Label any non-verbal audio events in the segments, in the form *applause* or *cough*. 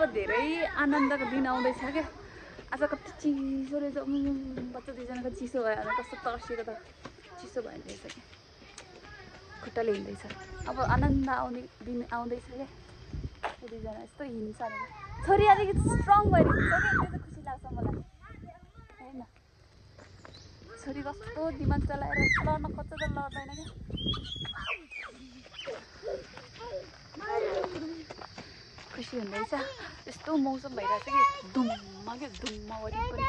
अब धेरै आनन्दको दिन आउँदैछ क्या। आज कति चिसो रहेछ। बच्चा दुईजनाको चिसो भयो भने कस्तो तर्सिएको त चिसो भयो रहेछ क्या। खुट्टाले हिँड्दैछ। अब आनन्द आउने दिन आउँदैछ क्या। दुईजना यस्तो हिँड्छ अरे छोरी अलिकति स्ट्रङ भएर हिँड्छ क्या खुसी लाग्छ मलाई। होइन। छोरी कस्तो दिमाग चलाएर लड्न खोज्छ त लड्दैन क्या। खुसी हुँदैछ यस्तो मौसम भइरहेछ कि धुम्म क्या धुम्म वरिपरि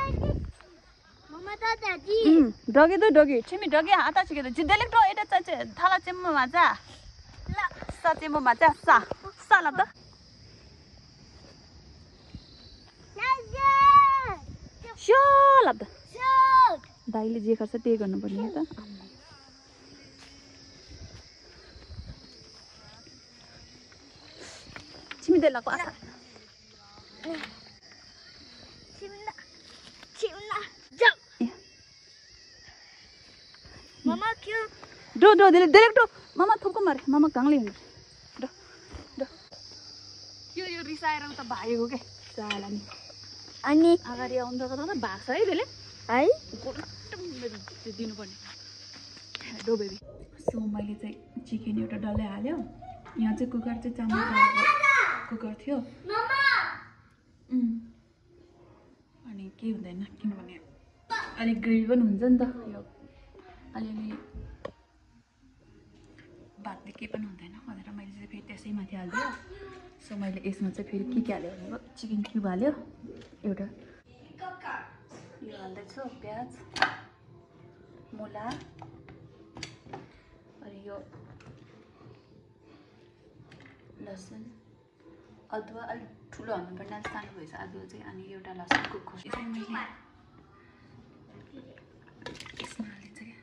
त डगे त डगे छिमी डगे हात छिके त जिद्दैले टो एटा चाचे थाला माजा ल सा चेम्मो माजा सा सा ल त स्यो ल त दाइले जे गर्छ त्यही गर्नुपर्ने हो त छिमी देलाको आशा छिम्ना छिम्ना जाऊ मम्मा क्यों डो डो देले देले डो मामा थुक्को मारे मामा गाङले हिँड्नु डो डो यो यो रिसाएर उता भागेको के चाला नि अनि अगाडि आउँदा त भाग्छ है त्यसले है दिनुपर्ने डो बेबी सो मैले चाहिँ चिकन एउटा डल्लै हाल्यो यहाँ चाहिँ कुकर चाहिँ चामल चलाएको कुकर थियो उम्. अनि केही हुँदैन किनभने अलिक ग्रेभी पनि हुन्छ नि त यो अलिअलि भातले केही पनि हुँदैन भनेर मैले चाहिँ फेरि त्यसै माथि हालिदियो। सो मैले यसमा चाहिँ फेरि के के हाल्यो भने चिकन क्युब हाल्यो एउटा यो हाल्दैछु प्याज मुला अनि यो लसुन। अदुवा अलिक ठुलो हाल्नुपर्ने अलिक सानो भएछ। अदुवा चाहिँ अनि एउटा लसुनको मैले यसमा हालिन्छ क्या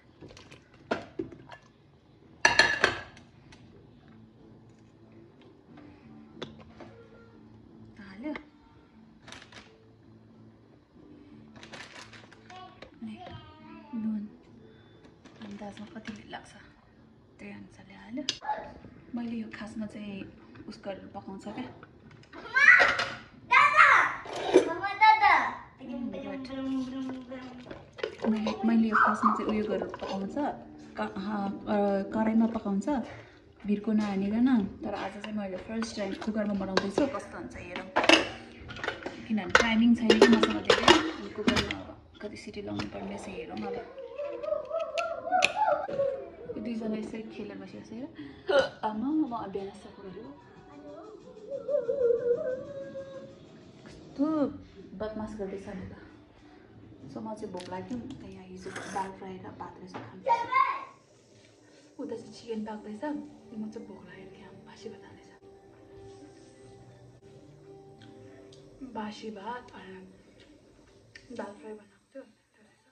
हाल्यो अनि नुन। अन्दाजमा कति लाग्छ? त्यही अनुसारले हाल्यो। मैले यो खासमा चाहिँ उस गरेर पकाउँछ क्या मम्मा दादा मैले खासमा चाहिँ उयो गरेर पकाउँछ। कराईमा पकाउँछ। भिर्को नहानिकन तर आज चाहिँ मैले फर्स्ट टाइम कुकरमा बनाउँदैछु। कस्तो हुन्छ हेरौँ। किनभने टाइमिङ छैन कि मसँग धेरै। कुकरमा कति सिटी लाउनु पर्ने चाहिँ हेरौँ अब। दुईजना यसरी खेलेर बसिरहेको छ हेर। आमा म बिहान कस्तो बदमास गर्दैछ त सो म चाहिँ भोक लाग्यो त्यही यहाँ हिजो दाल फ्राई र भात रहेछ खानु उता चाहिँ चिकन पाक्दैछ म चाहिँ भोक लागेर यहाँ बासी भात हाल्दैछ बासी भात दाल फ्राई बनाएको थियो रहेछ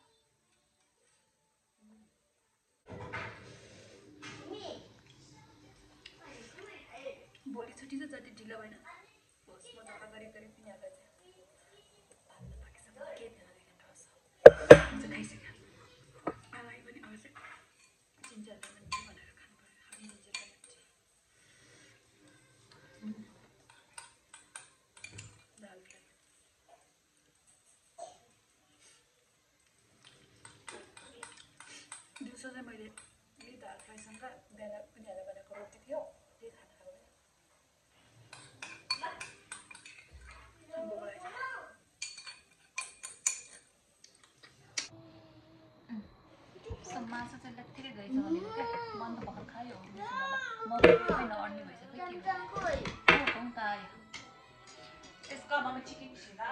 भोलिचोटि चाहिँ जति ढिलो भएन होस् म झगडा गरी गरी पनि हाल्दा चाहिँ भात त पाकिसक्यो के ध्यान दिने टस म चाहिँ खाइसकेँ आमाई पनि अब चाहिँ जिन्जर लेमन टी बनाएर खानु पऱ्यो हामी जिन्जर लेमन टी दाल फ्राई दिउँसो चाहिँ मैले यही दाल फ्राईसँग बिहान उनीहरूले बनाएको रोटी थियो त्यही खाना खाएको मासु चाहिँ भनेको क्या मन त भर्खर खायो नअड्ने भइसक्यो के हो त आयो यसको अब चिकन छिरा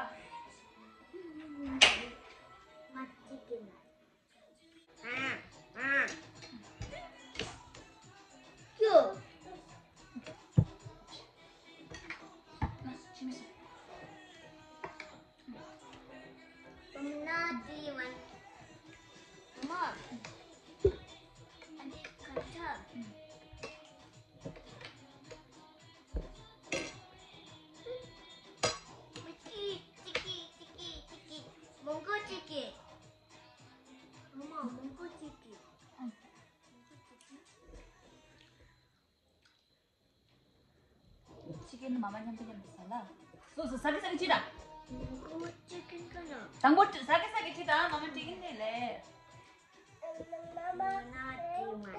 chicken mamanya macam masalah. So, so sakit sakit cita. Tanggul chicken kena. Tanggul sakit sakit cita, mama chicken ni le. Mama nak cuma.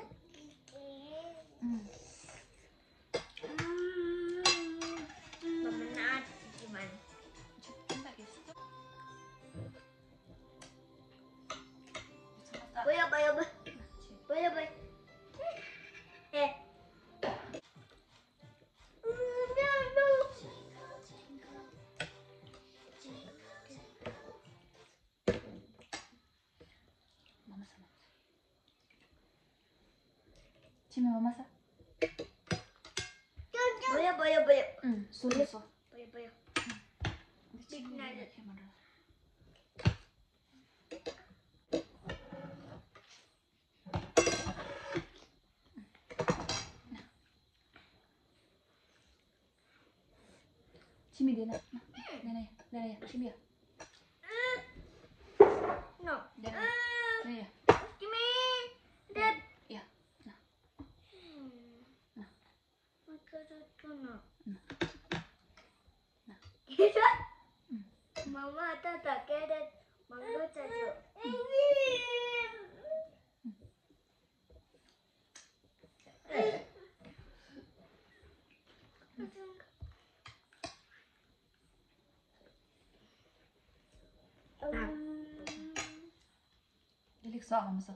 Mama nak cuma. Boya boya boya. 손에서 보여 보여 빛나는 해마라 침이 내놔 내놔 내놔 침이야 no 내놔 내놔 야 나. 나. 나. 나. 나. 나. 나. Mama tak tak kira mango cajuk. Ah. Dilik sah, masak.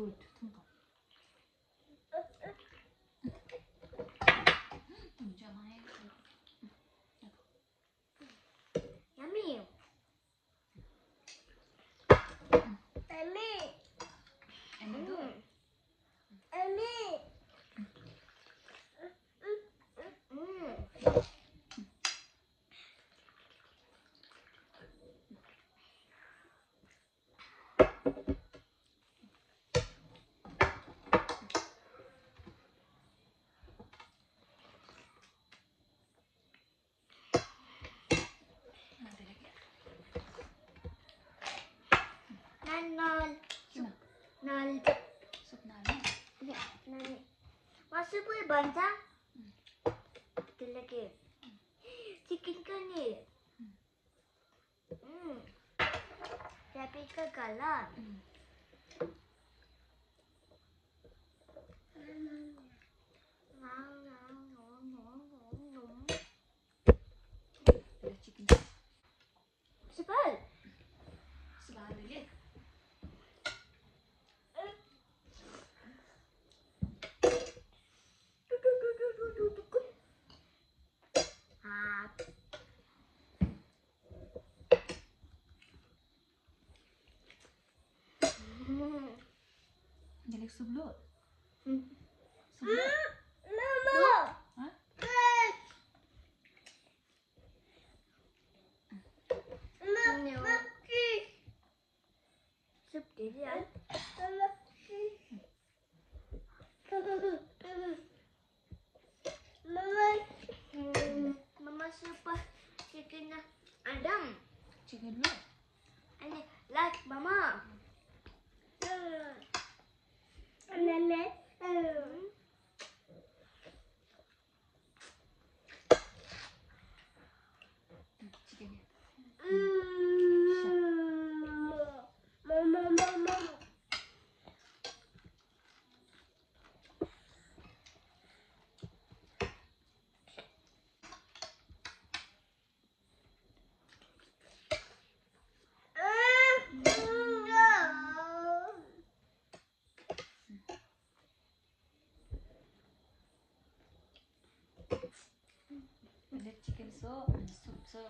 뭘 뜯은 거 nol. Nol. Sup nol. Eh? Ya, nol. Masa pun banca. Kita lagi. Chicken kan ni. Hmm. Tapi kekalan. Hmm. Nol. Jadi sebelum. Hmm. Sebelum. Mama. Mama. Dia ya. Mama. Supa chicken Adam. Chicken dulu. Ini like mama. Anne. um. 숲서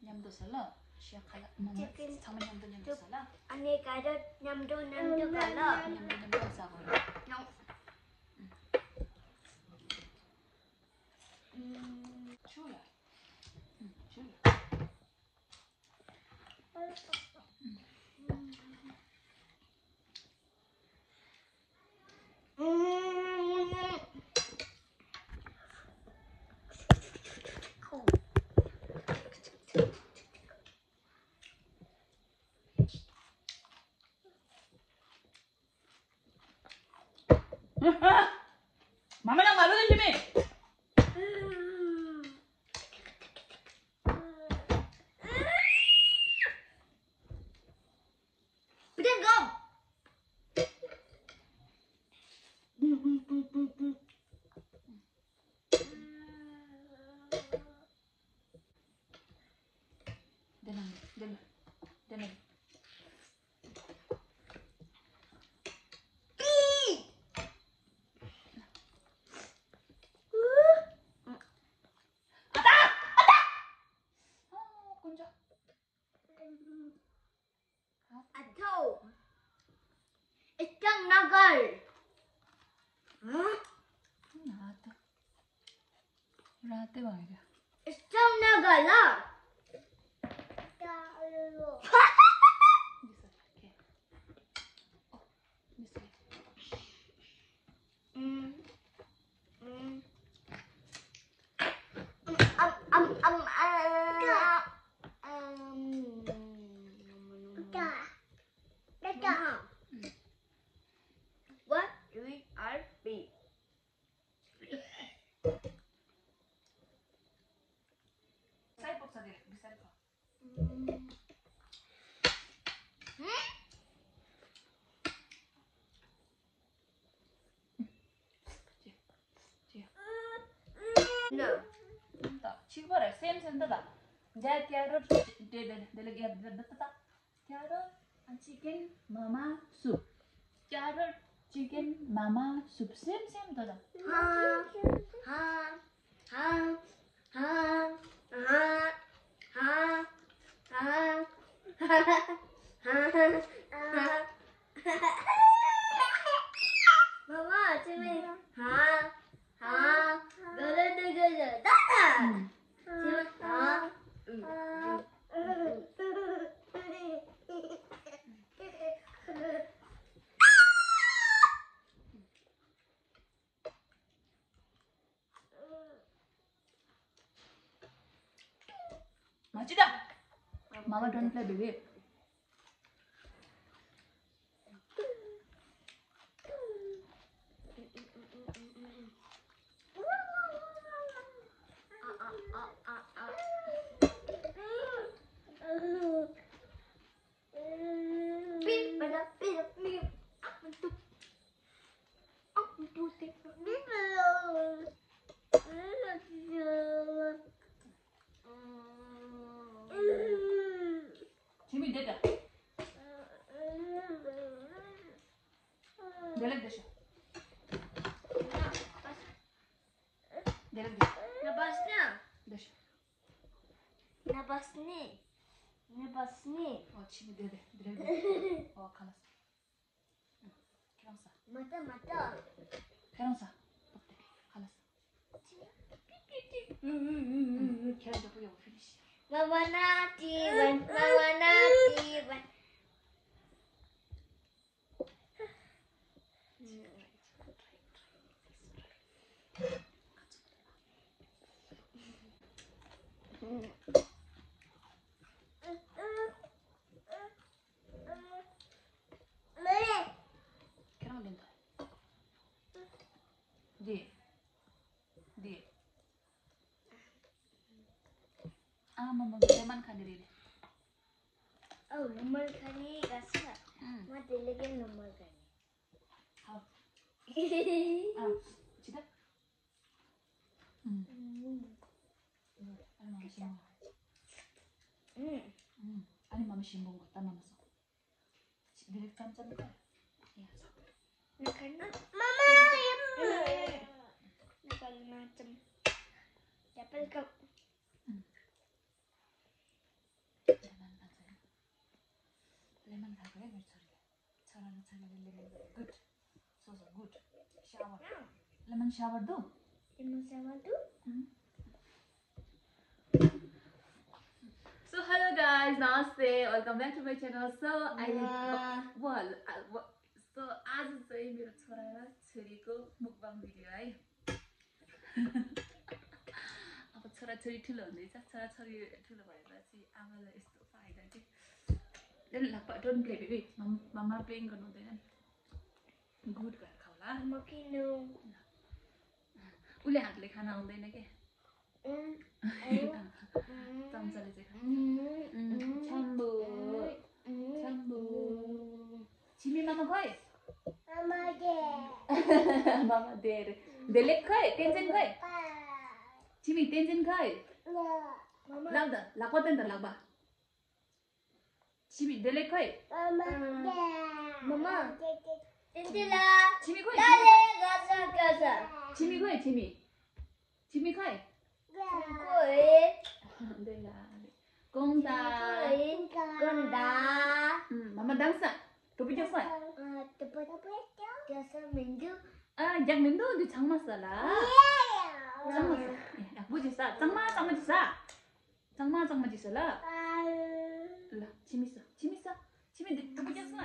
냠도살라 시작하라 뭐 치킨. 상만 냠도 냠도살라 Ani kada nyamdu nyamdu kala. 냠도 냠도 사고 추 ता ठीक भएर same same त त ज्या carrot त्यसले त carrot chicken मामा soup carrot chicken मामा सुप सेम सेम त त Ha ha ha ha ha ha ha ha Mama, sini. Ha ha. Gala de gala. Dada. Sini. Ha. 맛있다. Mama don't play baby. Gidin dede. Delik deşe. Delik deşe. Ne basne? Deşe. Ne basne? Ne basne? O şimdi dede. Direkt dede. *laughs* O kalas. Keramsa. Mata mata. Keramsa. Kalas. Keramsa. Keramsa. Keramsa. Keramsa. Keramsa. Keramsa. Keramsa. Keramsa. Keramsa. Keramsa. Keramsa. Keramsa. Keramsa. Keramsa. Keramsa. Keramsa. Keramsa. Vavana Mama, Vavana Tivan. 그리래. 어, 눈물 가니 가서 응. 뭐 들리게 눈물 가니. 아, 지다. 응. 아니 마마 신봉. 뭐 응. 응. 아니 마마 신봉 왔다 마마서. 미리 짬짬. 야, 나 간다. temos sábado? Temos sábado. Hum. So hello guys, namaste, welcome back to my channel. So I well, so आज चाहिँ मेरो छोरा र छोरीको मुखबाङ video है। *laughs* अब छोराछोरी ठुलो हुँदैछ। छोराछोरी ठुलो भएपछि आमालाई यस्तो फाइदा कि? Don't play baby mamma playing गर्नु हुँदैन गुड भएर खाउला ule hakle khana unde na ke tam chale je chambu chambu chimi mama khoi mama de mama de belek khoi eh? tenjen khoi chimi tenjen khoi lagda lakwa ten da lagba chimi belek khoi mama. mama. 엔젤라 지미 코에 딸래 가자 가자. 지미 코에 지미. 지미 코에 꼬이 안된다 공다 공다. 음 mama dansa topi jo koi topi topi jo mindu 아 양면도 근데 장마 싸라 장마 싸야 뭐지 싸 장마 장마 지싸 장마 장마 지싸라. 라 지미 싸 지미 싸 지미 누구 지싸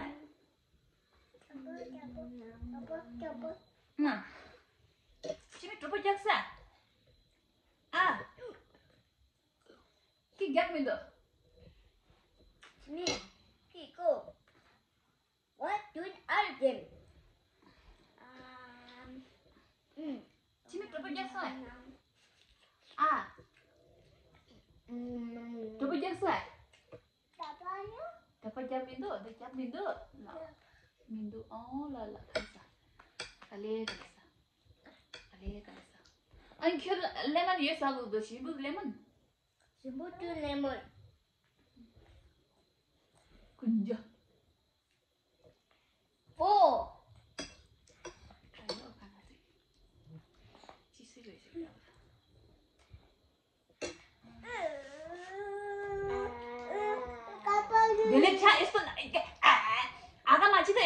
Ma. Ce mi-a trupă jaxa? A. Ce jax mi-a dat? Mi. Ce co? What do I get? Ce mi-a trupă jaxa? A. Trupă jaxa? Tapa jam itu, dia jam itu. من دول اه لا لا خمسة خليها خمسة خليها خمسة انكر لمن يسال ذا شيبو لمن شيبو لمن كنجة فور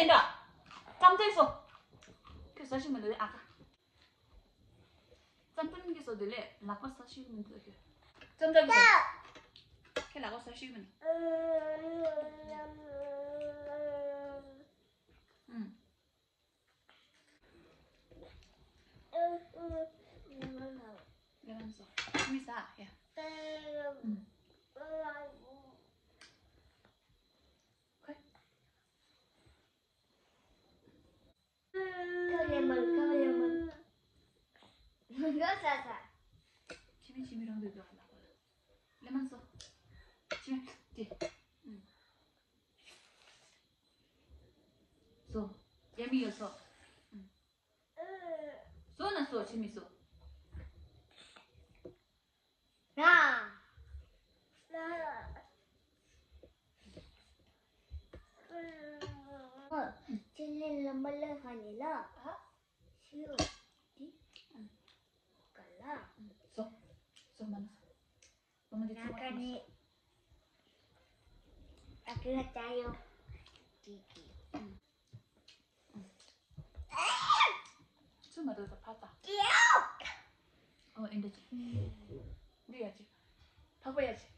아가 맞지도 ainda 깜짝 있어 그래서 하시면 돼 아가 짬뽕 게서 들래 라고 사시면 돼 짬뽕 있어 걔 라고 사시면 응 이러면서 재밌어 야 응. 양말, 가발 양말. 이거 싸자. 지민 지민랑 대도 안 나와요. 레만 써. 지민 뒤. 응. 써. 예미여 써. 응. 써나 써 지민 써. 나. 나. 음. 응. 지민 럼블 가니라. 어? 싫어. 디? 응. 갈라. 응. 쏙. 쏙 만났어. 엄마 이제 나가니. 나 그랬어요. 디디. 응. 좀 맞아서 봐봐. 귀여워. 어, 인데. 우리 야지. 바꿔야지.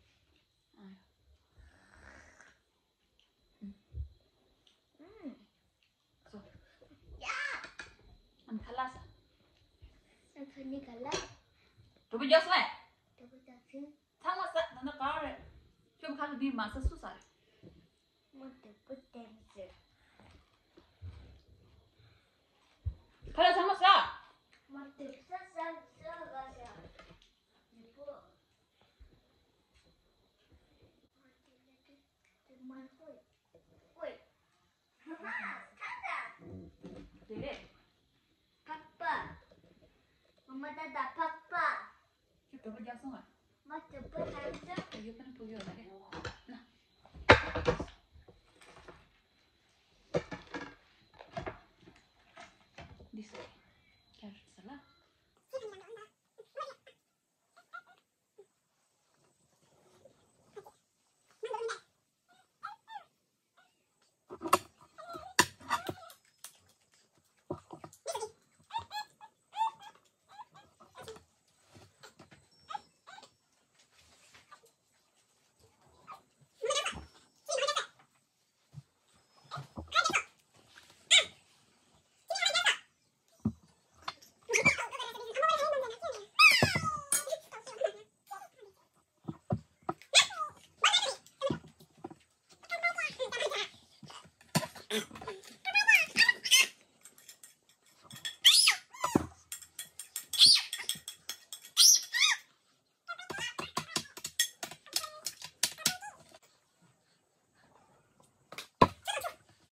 打爸爸 apa-apa.